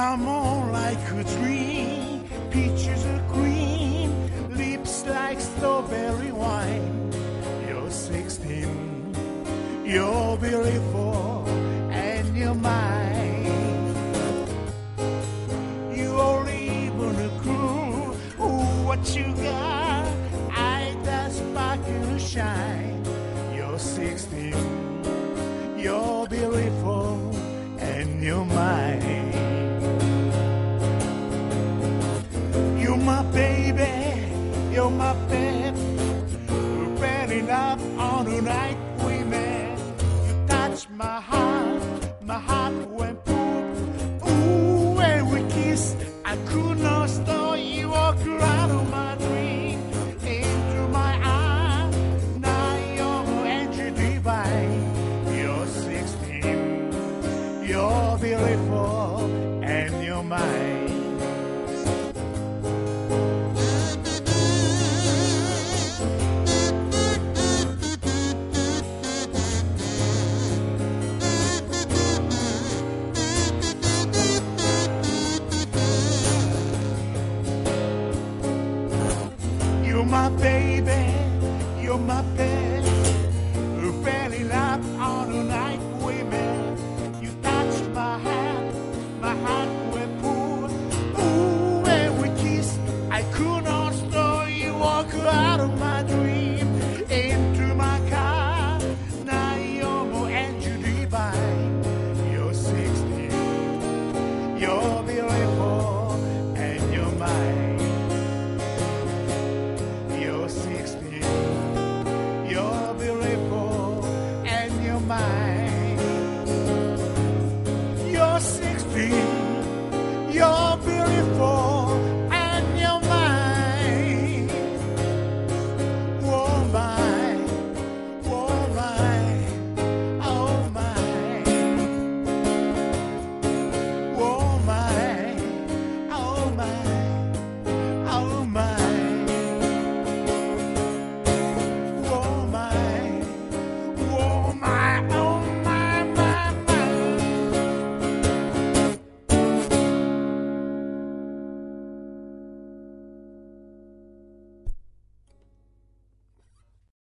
come on like a dream. Peaches are green, lips like strawberry wine. You're 16, you're beautiful, and you're mine. You don't even a clue what you got. I that sparkle shine. You're 16, you're my baby, you're my babe. We're burning up on the night we met. You touch my heart, my heart went boom. Ooh, when we kissed, I could not stop. You walked out of my dream into my eyes. Now you're angel divine. You're 16, you're beautiful, and you're mine. You're my baby, you're my baby.